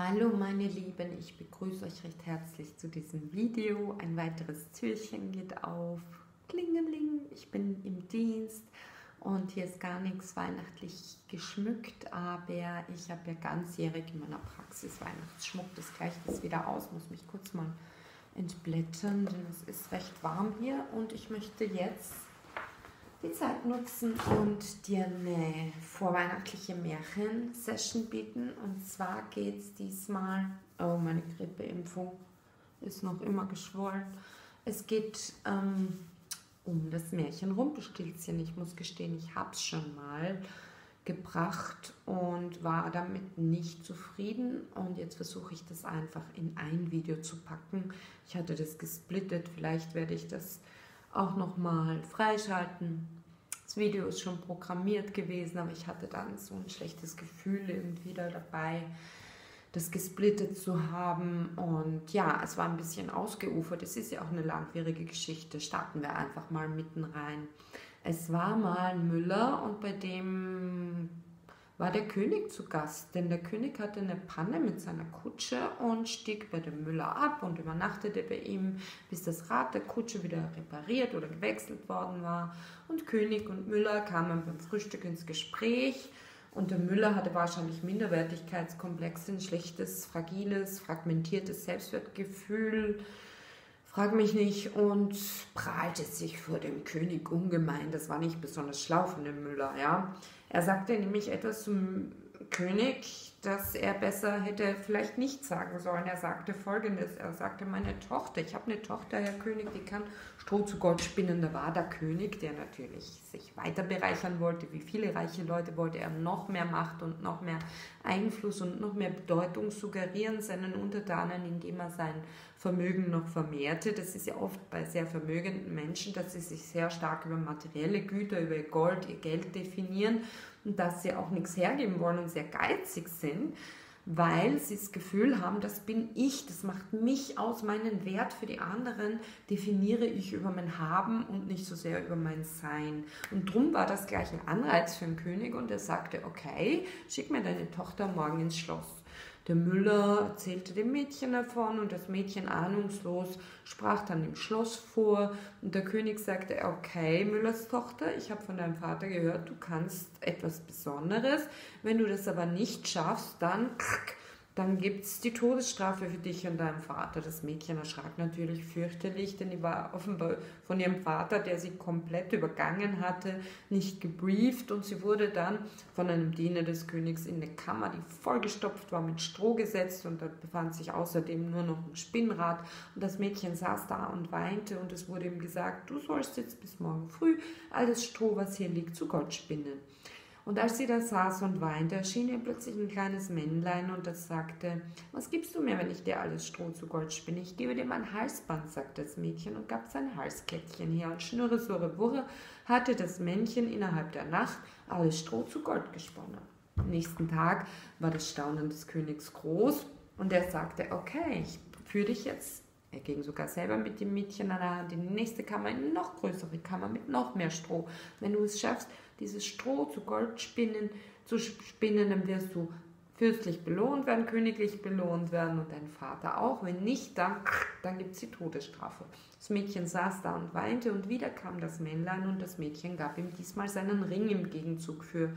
Hallo meine Lieben, ich begrüße euch recht herzlich zu diesem Video. Ein weiteres Türchen geht auf. Klingeling, ich bin im Dienst und hier ist gar nichts weihnachtlich geschmückt, aber ich habe ja ganzjährig in meiner Praxis Weihnachtsschmuck. Das gleicht es wieder aus, muss mich kurz mal entblättern, denn es ist recht warm hier und ich möchte jetzt die Zeit nutzen und dir eine vorweihnachtliche Märchen-Session bieten. Und zwar geht es diesmal, oh, meine Grippeimpfung ist noch immer geschwollen. Es geht ähm, um das Märchen Rumpelstilzchen. Ich muss gestehen, ich habe es schon mal gebracht und war damit nicht zufrieden. Und jetzt versuche ich das einfach in ein Video zu packen. Ich hatte das gesplittet, vielleicht werde ich das auch nochmal freischalten. Video ist schon programmiert gewesen, aber ich hatte dann so ein schlechtes Gefühl irgendwie da dabei, das gesplittet zu haben. Und ja, es war ein bisschen ausgeufert. Es ist ja auch eine langwierige Geschichte. Starten wir einfach mal mitten rein. Es war mal Müller und bei dem war der König zu Gast, denn der König hatte eine Panne mit seiner Kutsche und stieg bei dem Müller ab und übernachtete bei ihm, bis das Rad der Kutsche wieder repariert oder gewechselt worden war. Und König und Müller kamen beim Frühstück ins Gespräch und der Müller hatte wahrscheinlich Minderwertigkeitskomplexe, ein schlechtes, fragiles, fragmentiertes Selbstwertgefühl, frag mich nicht, und prahlte sich vor dem König ungemein. Das war nicht besonders schlau von dem Müller, ja. Er sagte nämlich etwas zum König, das er besser hätte vielleicht nicht sagen sollen. Er sagte folgendes: Er sagte, meine Tochter, ich habe eine Tochter, Herr König, die kann Stroh zu Gold spinnen. Da war der König, der natürlich sich weiter bereichern wollte. Wie viele reiche Leute wollte er noch mehr Macht und noch mehr Einfluss und noch mehr Bedeutung suggerieren seinen Untertanen, indem er sein Vermögen noch vermehrte. Das ist ja oft bei sehr vermögenden Menschen, dass sie sich sehr stark über materielle Güter, über Gold, ihr Geld definieren und dass sie auch nichts hergeben wollen und sehr geizig sind, weil sie das Gefühl haben, das bin ich, das macht mich aus, meinen Wert für die anderen definiere ich über mein Haben und nicht so sehr über mein Sein. Und drum war das gleich ein Anreiz für den König und er sagte, okay, schick mir deine Tochter morgen ins Schloss. Der Müller erzählte dem Mädchen davon und das Mädchen ahnungslos sprach dann im Schloss vor. Und der König sagte, okay, Müllers Tochter, ich habe von deinem Vater gehört, du kannst etwas Besonderes, wenn du das aber nicht schaffst, dann dann gibt es die Todesstrafe für dich und deinen Vater. Das Mädchen erschrak natürlich fürchterlich, denn die war offenbar von ihrem Vater, der sie komplett übergangen hatte, nicht gebrieft und sie wurde dann von einem Diener des Königs in eine Kammer, die vollgestopft war, mit Stroh gesetzt und da befand sich außerdem nur noch ein Spinnrad und das Mädchen saß da und weinte und es wurde ihm gesagt, du sollst jetzt bis morgen früh alles Stroh, was hier liegt, zu Gott spinnen. Und als sie da saß und weinte, erschien ihr plötzlich ein kleines Männlein und das sagte, was gibst du mir, wenn ich dir alles Stroh zu Gold spinne? Ich gebe dir mein Halsband, sagte das Mädchen und gab sein Halskettchen her. Und schnurre, surre, wurre hatte das Männchen innerhalb der Nacht alles Stroh zu Gold gesponnen. Am nächsten Tag war das Staunen des Königs groß und er sagte, okay, ich führe dich jetzt er ging sogar selber mit dem Mädchen an in die nächste Kammer, in eine noch größere Kammer mit noch mehr Stroh. Wenn du es schaffst, dieses Stroh zu Goldspinnen zu spinnen, dann wirst du fürstlich belohnt werden, königlich belohnt werden und dein Vater auch. Wenn nicht, dann, dann gibt es die Todesstrafe. Das Mädchen saß da und weinte und wieder kam das Männlein und das Mädchen gab ihm diesmal seinen Ring im Gegenzug für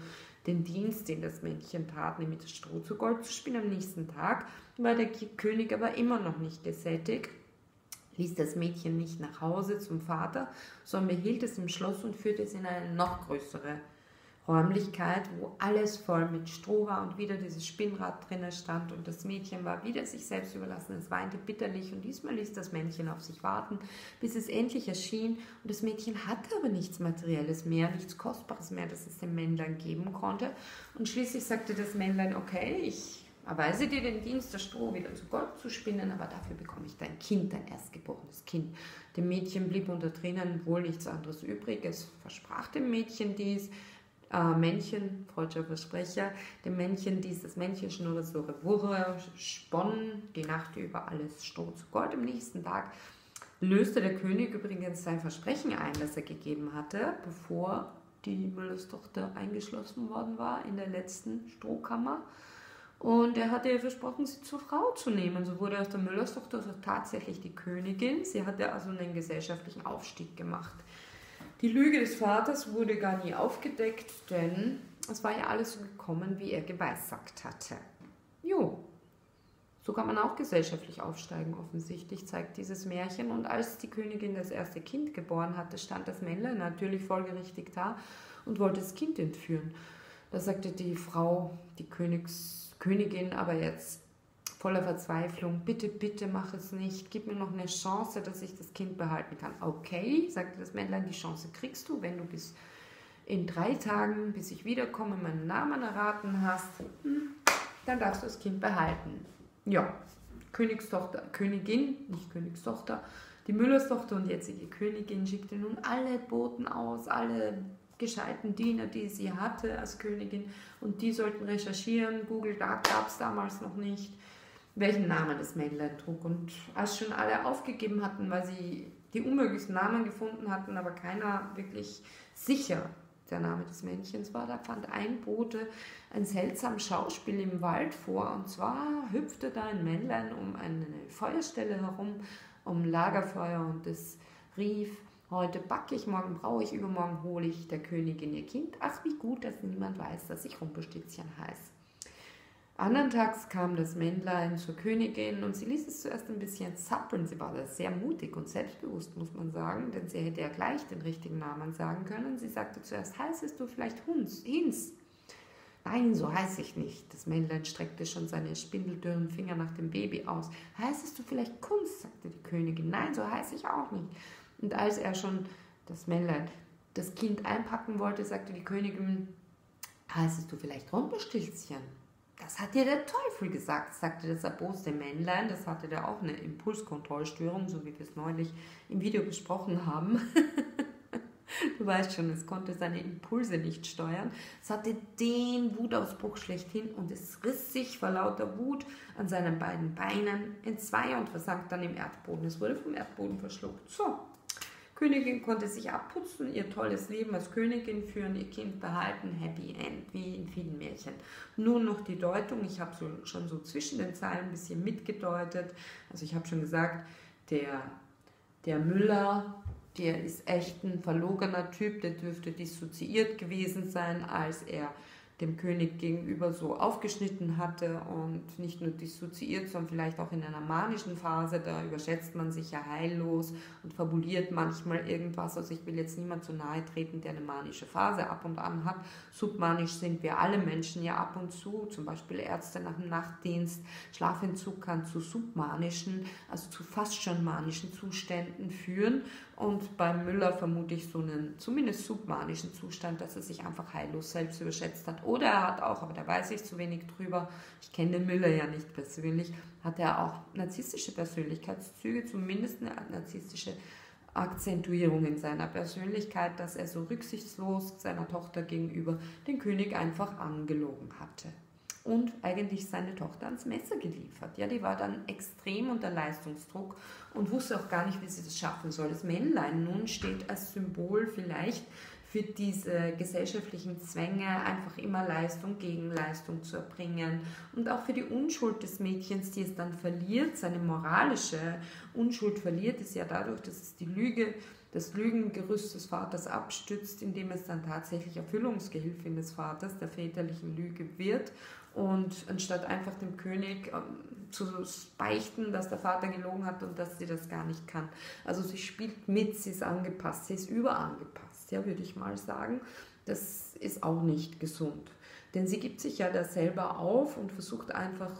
den Dienst, den das Männchen tat, nämlich das Stroh zu Gold zu spinnen. Am nächsten Tag war der König aber immer noch nicht gesättigt ließ das Mädchen nicht nach Hause zum Vater, sondern behielt es im Schloss und führte es in eine noch größere Räumlichkeit, wo alles voll mit Stroh war und wieder dieses Spinnrad drinnen stand und das Mädchen war wieder sich selbst überlassen. Es weinte bitterlich und diesmal ließ das Männchen auf sich warten, bis es endlich erschien und das Mädchen hatte aber nichts Materielles mehr, nichts Kostbares mehr, das es dem Männlein geben konnte und schließlich sagte das Männlein, okay, ich erweise dir den Dienst, das Stroh wieder zu Gold zu spinnen, aber dafür bekomme ich dein Kind, dein erstgeborenes Kind. Dem Mädchen blieb unter Tränen wohl nichts anderes übrig. Es versprach dem Mädchen dies, äh, Männchen, freudscher Versprecher, dem Männchen dies, das Männchen schnurre, surre, wurre, sponn die Nacht über alles Stroh zu Gold. Am nächsten Tag löste der König übrigens sein Versprechen ein, das er gegeben hatte, bevor die Müllerstochter eingeschlossen worden war in der letzten Strohkammer. Und er hatte ihr versprochen, sie zur Frau zu nehmen. So wurde aus der Müllerstochter tatsächlich die Königin. Sie hatte also einen gesellschaftlichen Aufstieg gemacht. Die Lüge des Vaters wurde gar nie aufgedeckt, denn es war ja alles so gekommen, wie er geweissagt hatte. Jo, so kann man auch gesellschaftlich aufsteigen, offensichtlich, zeigt dieses Märchen. Und als die Königin das erste Kind geboren hatte, stand das Männlein natürlich folgerichtig da und wollte das Kind entführen. Da sagte die Frau, die Königs, Königin, aber jetzt voller Verzweiflung, bitte, bitte mach es nicht, gib mir noch eine Chance, dass ich das Kind behalten kann. Okay, sagte das Männlein, die Chance kriegst du, wenn du bis in drei Tagen, bis ich wiederkomme, meinen Namen erraten hast, hm, dann darfst du das Kind behalten. Ja, Königstochter, Königin, nicht Königstochter, die Müllerstochter und jetzige Königin schickte nun alle Boten aus, alle gescheiten Diener, die sie hatte als Königin und die sollten recherchieren. Google gab es damals noch nicht, welchen Namen das Männlein trug. Und als schon alle aufgegeben hatten, weil sie die unmöglichsten Namen gefunden hatten, aber keiner wirklich sicher der Name des Männchens war, da fand ein Bote ein seltsames Schauspiel im Wald vor. Und zwar hüpfte da ein Männlein um eine Feuerstelle herum, um Lagerfeuer und es rief, heute backe ich, morgen brauche ich, übermorgen hole ich der Königin ihr Kind. Ach, wie gut, dass niemand weiß, dass ich Rumpelstilzchen heiße. Andern Tags kam das Männlein zur Königin und sie ließ es zuerst ein bisschen zappeln. Sie war da sehr mutig und selbstbewusst, muss man sagen, denn sie hätte ja gleich den richtigen Namen sagen können. Sie sagte zuerst, heißest du vielleicht Huns, Hins? Nein, so heiße ich nicht. Das Männlein streckte schon seine spindeldürren Finger nach dem Baby aus. Heißest du vielleicht Kunst? sagte die Königin. Nein, so heiße ich auch nicht. Und als er schon, das Männlein, das Kind einpacken wollte, sagte die Königin, heißest du vielleicht Rumpelstilzchen? Das hat dir der Teufel gesagt, sagte das erboste Männlein. Das hatte da auch eine Impulskontrollstörung, so wie wir es neulich im Video besprochen haben. du weißt schon, es konnte seine Impulse nicht steuern. Es hatte den Wutausbruch schlechthin und es riss sich vor lauter Wut an seinen beiden Beinen in zwei und versank dann im Erdboden. Es wurde vom Erdboden verschluckt. So, Königin konnte sich abputzen, ihr tolles Leben als Königin führen, ihr Kind behalten, Happy End, wie in vielen Märchen. Nun noch die Deutung, ich habe so, schon so zwischen den Zeilen ein bisschen mitgedeutet. Also ich habe schon gesagt, der, der Müller, der ist echt ein verlogener Typ, der dürfte dissoziiert gewesen sein, als er dem König gegenüber so aufgeschnitten hatte und nicht nur dissoziiert, sondern vielleicht auch in einer manischen Phase, da überschätzt man sich ja heillos und fabuliert manchmal irgendwas. Also ich will jetzt niemand zu nahe treten, der eine manische Phase ab und an hat. Submanisch sind wir alle Menschen ja ab und zu, zum Beispiel Ärzte nach dem Nachtdienst. Schlafentzug kann zu submanischen, also zu fast schon manischen Zuständen führen und beim Müller vermute ich so einen zumindest submanischen Zustand, dass er sich einfach heillos selbst überschätzt hat. Oder er hat auch, aber da weiß ich zu wenig drüber, ich kenne den Müller ja nicht persönlich, hat er auch narzisstische Persönlichkeitszüge, zumindest eine narzisstische Akzentuierung in seiner Persönlichkeit, dass er so rücksichtslos seiner Tochter gegenüber den König einfach angelogen hatte und eigentlich seine Tochter ans Messer geliefert. Ja, die war dann extrem unter Leistungsdruck und wusste auch gar nicht, wie sie das schaffen soll. Das Männlein nun steht als Symbol vielleicht für diese gesellschaftlichen Zwänge, einfach immer Leistung gegen Leistung zu erbringen und auch für die Unschuld des Mädchens, die es dann verliert, seine moralische Unschuld verliert, ist ja dadurch, dass es die Lüge das Lügengerüst des Vaters abstützt, indem es dann tatsächlich Erfüllungsgehilfin des Vaters, der väterlichen Lüge wird und anstatt einfach dem König ähm, zu beichten, dass der Vater gelogen hat und dass sie das gar nicht kann. Also sie spielt mit, sie ist angepasst, sie ist überangepasst, ja, würde ich mal sagen. Das ist auch nicht gesund. Denn sie gibt sich ja da selber auf und versucht einfach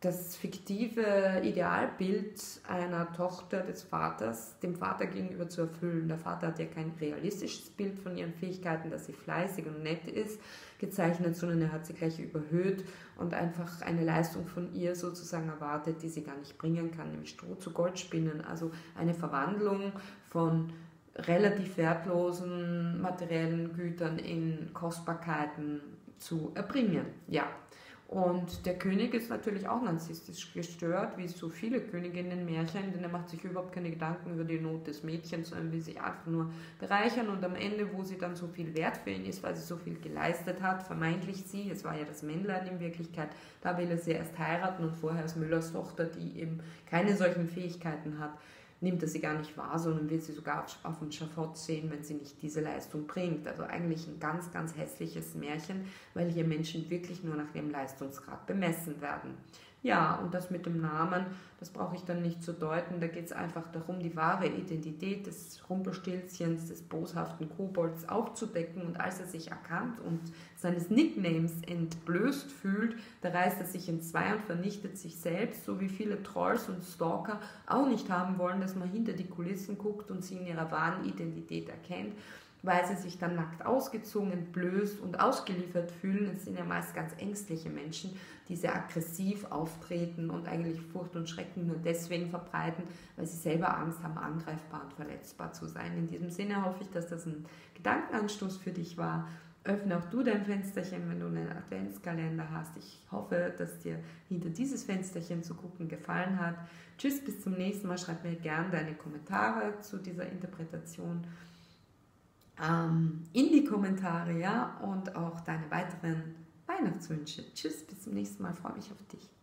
das fiktive Idealbild einer Tochter des Vaters dem Vater gegenüber zu erfüllen. Der Vater hat ja kein realistisches Bild von ihren Fähigkeiten, dass sie fleißig und nett ist, gezeichnet, sondern er hat sie gleich überhöht und einfach eine Leistung von ihr sozusagen erwartet, die sie gar nicht bringen kann, nämlich Stroh zu Gold spinnen. Also eine Verwandlung von relativ wertlosen materiellen Gütern in Kostbarkeiten zu erbringen. Ja. Und der König ist natürlich auch narzisstisch gestört, wie so viele Königinnen Märchen, denn er macht sich überhaupt keine Gedanken über die Not des Mädchens, sondern will sich einfach nur bereichern. Und am Ende, wo sie dann so viel wert für ihn ist, weil sie so viel geleistet hat, vermeintlich sie, es war ja das Männlein in Wirklichkeit, da will er sie erst heiraten und vorher als Müllers Tochter, die eben keine solchen Fähigkeiten hat, nimmt er sie gar nicht wahr, sondern will sie sogar auf, dem Schafott sehen, wenn sie nicht diese Leistung bringt. Also eigentlich ein ganz, ganz hässliches Märchen, weil hier Menschen wirklich nur nach ihrem Leistungsgrad bemessen werden. Ja, und das mit dem Namen, das brauche ich dann nicht zu deuten. Da geht es einfach darum, die wahre Identität des Rumpelstilzchens, des boshaften Kobolds aufzudecken. Und als er sich erkannt und seines Nicknames entblößt fühlt, da reißt er sich in zwei und vernichtet sich selbst, so wie viele Trolls und Stalker auch nicht haben wollen, dass man hinter die Kulissen guckt und sie in ihrer wahren Identität erkennt weil sie sich dann nackt ausgezogen, entblößt und ausgeliefert fühlen. Es sind ja meist ganz ängstliche Menschen, die sehr aggressiv auftreten und eigentlich Furcht und Schrecken nur deswegen verbreiten, weil sie selber Angst haben, angreifbar und verletzbar zu sein. In diesem Sinne hoffe ich, dass das ein Gedankenanstoß für dich war. Öffne auch du dein Fensterchen, wenn du einen Adventskalender hast. Ich hoffe, dass dir hinter dieses Fensterchen zu gucken gefallen hat. Tschüss, bis zum nächsten Mal. Schreib mir gerne deine Kommentare zu dieser Interpretation ähm, in die Kommentare, ja, und auch deine weiteren Weihnachtswünsche. Tschüss, bis zum nächsten Mal, freue mich auf dich.